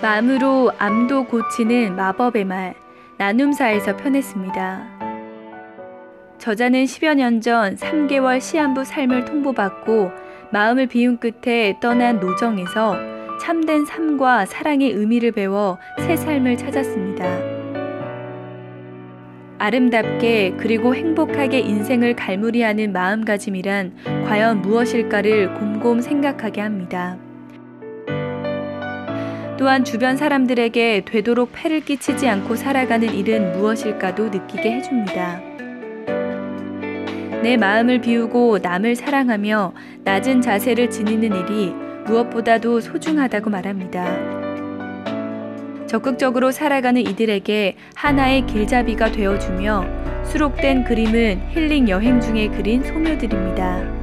마음으로 암도 고치는 마법의 말, 나눔사에서 편했습니다. 저자는 10여 년 전 3개월 시한부 삶을 통보받고 마음을 비운 끝에 떠난 노정에서 참된 삶과 사랑의 의미를 배워 새 삶을 찾았습니다. 아름답게 그리고 행복하게 인생을 갈무리하는 마음가짐이란 과연 무엇일까를 곰곰 생각하게 합니다. 또한 주변 사람들에게 되도록 폐를 끼치지 않고 살아가는 일은 무엇일까도 느끼게 해줍니다. 내 마음을 비우고 남을 사랑하며 낮은 자세를 지니는 일이 무엇보다도 소중하다고 말합니다. 적극적으로 살아가는 이들에게 하나의 길잡이가 되어주며 수록된 그림은 힐링 여행 중에 그린 소묘들입니다.